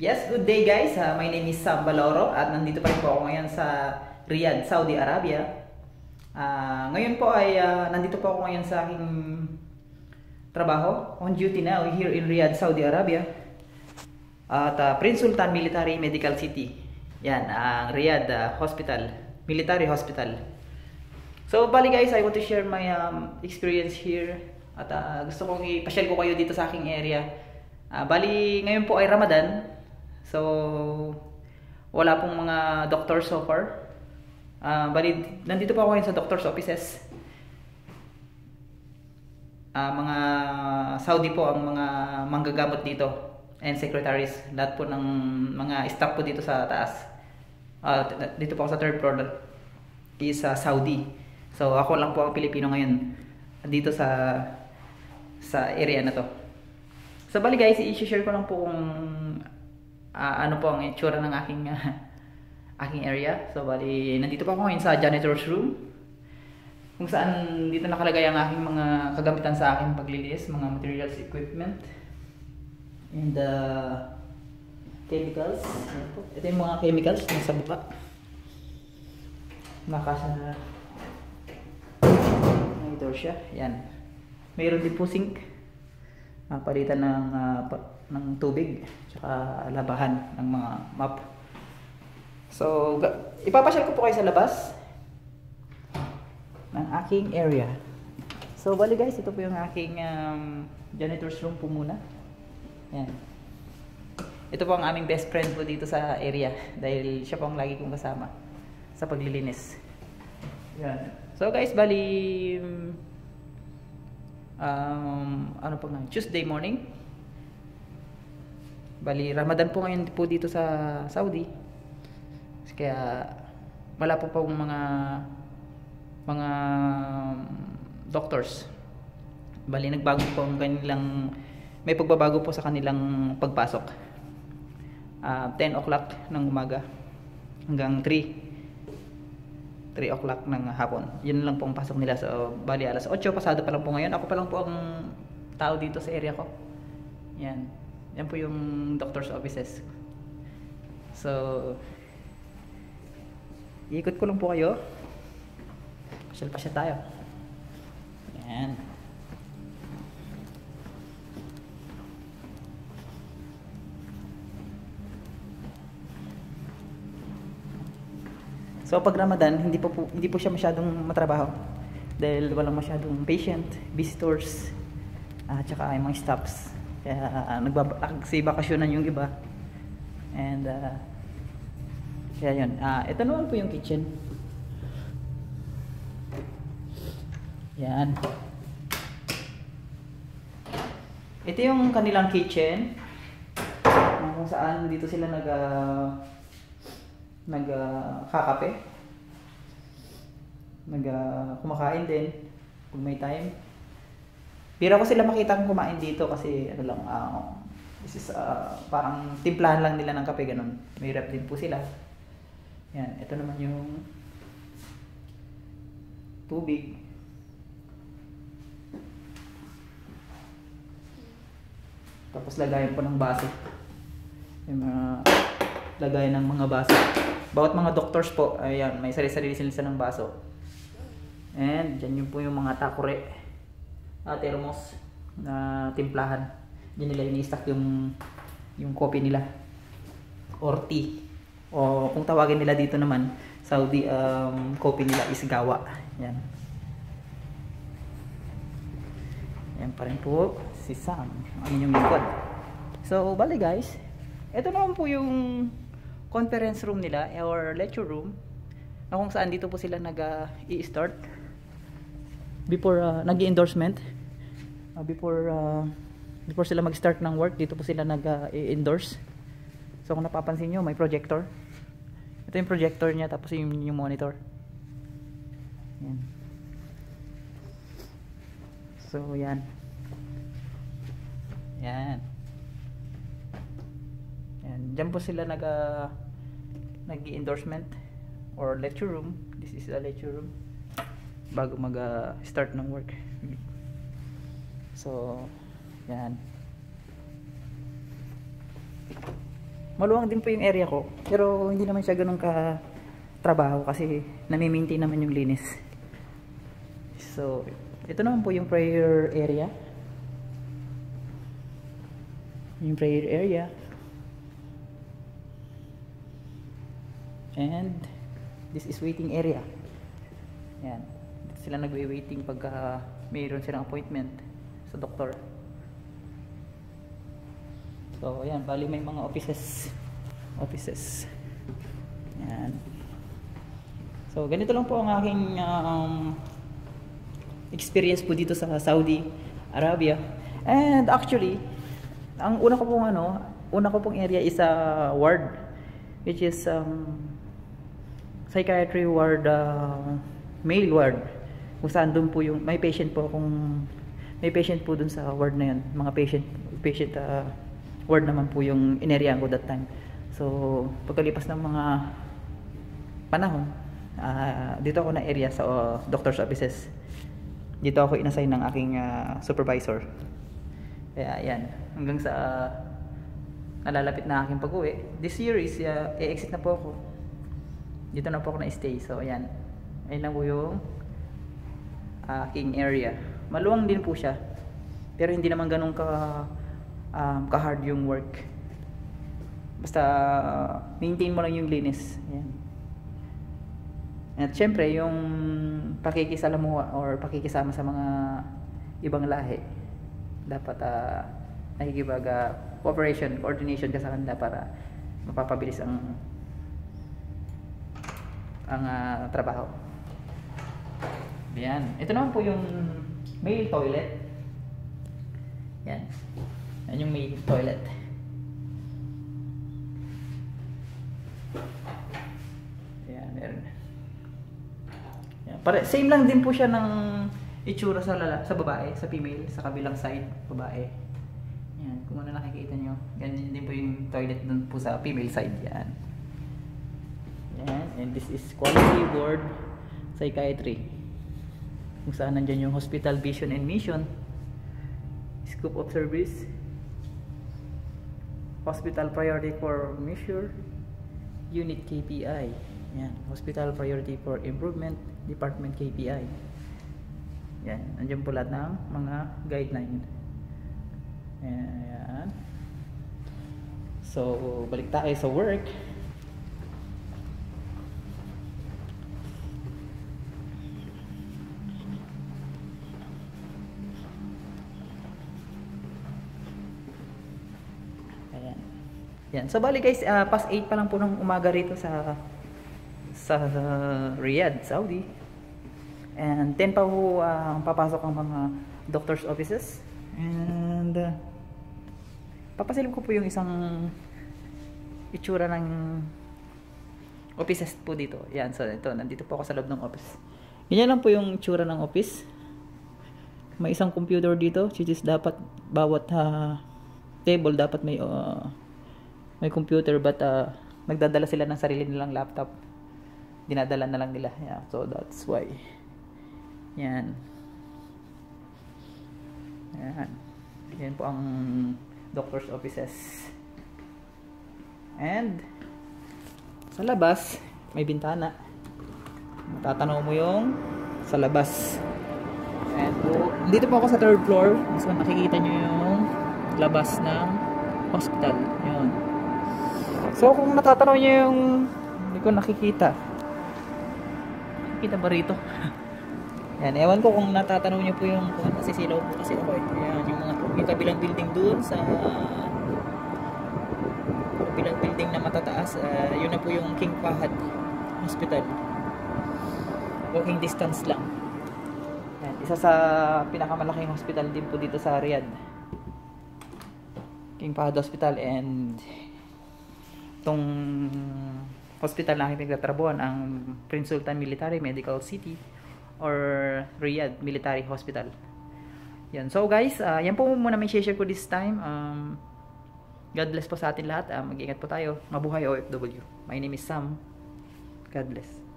Yes, good day guys. Uh, my name is Sam Baloro at nandito pa rin po ako ngayon sa Riyadh, Saudi Arabia. Uh, ngayon po ay uh, nandito po ako ngayon sa aking trabaho on duty now here in Riyadh, Saudi Arabia at uh, Prince Sultan Military Medical City. Yan, ang uh, Riyadh uh, Hospital, Military Hospital. So, bali guys, I want to share my um, experience here at uh, gusto kong ipasyal ko kayo dito sa aking area. Uh, bali, ngayon po ay Ramadan. So, wala pong mga doctors so far. Uh, bali, nandito po ako ngayon sa doctor's offices. Uh, mga Saudi po ang mga manggagamot dito and secretaries. Lahat po ng mga staff po dito sa taas. Uh, dito po ako sa third floor is uh, Saudi. So, ako lang po ang Pilipino ngayon dito sa sa area na to. So, bali guys, i-share ko lang po kung uh, ano po ang itsura ng aking uh, aking area. So bali nandito pa ako ngayon sa janitor's room. Kung saan dito nakalagay ang aking mga kagamitan sa aking paglilinis, mga materials, equipment, and uh, chemicals. Ito yung mga chemicals nasa baba. Nakasa na ito siya. Yan. Mayroon din po sink. Uh, ng uh, ng tubig tsaka labahan ng mga map. So, ipapasyal ko po kayo sa labas ng aking area. So, bali guys, ito po yung aking um, janitor's room po muna. Yan. Ito po ang aming best friend po dito sa area dahil siya po ang lagi kong kasama sa paglilinis. Yan. So guys, bali um, ano po na, Tuesday morning, Bali, Ramadan po ngayon po dito sa Saudi. Kaya wala po pong mga mga doctors. Bali, nagbago po ang kanilang may pagbabago po sa kanilang pagpasok. Uh, ah, 10 o'clock ng umaga hanggang 3 3 o'clock ng hapon. Yun lang po ang pasok nila. So, bali alas 8 pasado pa lang po ngayon. Ako pa lang po ang tao dito sa area ko. Yan. Yan po yung doctor's offices. So, ikot ko lang po kayo. Pasyal pa siya tayo. Yan. So pag Ramadan, hindi po, po hindi po siya masyadong matrabaho dahil walang masyadong patient, visitors, at uh, saka ay mga staffs. Kaya uh, nagbabakasyonan yung iba. And uh, kaya yun. Uh, ito naman po yung kitchen. Yan. Ito yung kanilang kitchen. Kung saan dito sila nag uh, nag uh, kakape. Nag uh, kumakain din pag may time. Bira ko sila makita kong kumain dito kasi ano lang, uh, this is uh, parang timplahan lang nila ng kape ganun. May rep din po sila. Yan, ito naman yung tubig. Tapos lagayan po ng baso. Yung mga lagayan ng mga baso. Bawat mga doctors po, ayan, may sarili-sarili sila ng baso. And dyan yung po yung mga takure uh, thermos na timplahan. Diyan nila ini-stack yung yung coffee nila or tea. O kung tawagin nila dito naman, Saudi um, coffee nila is gawa. Yan. Yan pa rin po si Sam, ang inyong lingkod. So, bali guys, ito naman po yung conference room nila or lecture room na kung saan dito po sila nag-i-start uh, before uh, nag-endorsement uh, before uh, before sila mag-start ng work dito po sila nag-endorse uh, so kung napapansin nyo may projector. Ito yung projector niya tapos yung, yung monitor. Yan. So yan. Yan. Yan. Dyan po sila nag uh, nag-endorsement or lecture room. This is a lecture room bago mag uh, start ng work so yan Maluwang din po yung area ko. Pero hindi naman siya ganun ka trabaho kasi nami-maintain naman yung linis. So, ito naman po yung prayer area. Yung prayer area. And this is waiting area. Yan. Dito sila nagwe-waiting pagka mayroon silang appointment sa doktor. So, ayan, bali may mga offices. Offices. Yan. So, ganito lang po ang aking um, experience po dito sa Saudi Arabia. And actually, ang una ko pong ano, una ko pong area is a ward which is um, psychiatry ward uh, male ward kung saan doon po yung may patient po kung may patient po doon sa ward na yun. Mga patient patient uh, ward naman po yung ineryan ko that time. So pagkalipas ng mga panahon uh, dito ako na area sa uh, doctor's offices. Dito ako inassign ng aking uh, supervisor. Kaya yan hanggang sa uh, nalalapit na aking pag-uwi. This year is uh, i-exit na po ako. Dito na po ako na-stay. So ayan. Ayun lang po yung aking area maluwang din po siya pero hindi naman ganun ka um, ka hard yung work basta uh, maintain mo lang yung linis ayan at syempre yung pakikisalamuha or pakikisama sa mga ibang lahi dapat uh, nakikipag uh, cooperation, coordination ka sa kanila para mapapabilis ang ang uh, trabaho. Yan. Ito naman po yung male toilet. Yan. Yan yung male toilet. Yan, meron. Yan. Pare, same lang din po siya ng itsura sa lala, sa babae, sa female, sa kabilang side, babae. Yan, kung ano nakikita nyo. Ganyan din po yung toilet dun po sa female side. Yan. Yan. And this is quality board psychiatry. Kung saan nandyan yung hospital vision and mission. Scope of service. Hospital priority for measure. Unit KPI. Yan. Hospital priority for improvement. Department KPI. Yan. Nandiyan po lahat ng mga guideline. Ayan. So, balik tayo sa work. Ayan. Yan. So, bali guys, uh, past 8 pa lang po ng umaga rito sa sa uh, Riyadh, Saudi. And 10 pa po uh, papasok ang mga doctor's offices. And uh, papasilip ko po yung isang itsura ng offices po dito. Yan, so ito, nandito po ako sa loob ng office. Yan lang po yung itsura ng office. May isang computer dito, which is dapat bawat uh, table dapat may uh, may computer but uh, nagdadala sila ng sarili nilang laptop. Dinadala na lang nila. Yeah, so that's why. Yan. Yan. Yan po ang doctor's offices. And sa labas, may bintana. Matatanaw mo yung sa labas. And po, dito po ako sa third floor. So nakikita nyo yung labas ng hospital. Yun. So kung natatanaw nyo yung hindi ko nakikita. Nakikita ba rito? Yan, ewan ko kung natatanaw niyo po yung kung nasisilaw po kasi ako eh. Yan, yung mga yung kabilang building doon sa kabilang building na matataas, uh, yun na po yung King Fahad Hospital. Walking distance lang. Yan, isa sa pinakamalaking hospital din po dito sa Riyadh. King Fahad Hospital and tong hospital na aking pinagtatrabuhan ang Prince Sultan Military Medical City or Riyadh Military Hospital. Yan. So guys, uh, yan po muna may share ko this time. Um, God bless po sa atin lahat. Uh, mag-ingat po tayo. Mabuhay OFW. My name is Sam. God bless.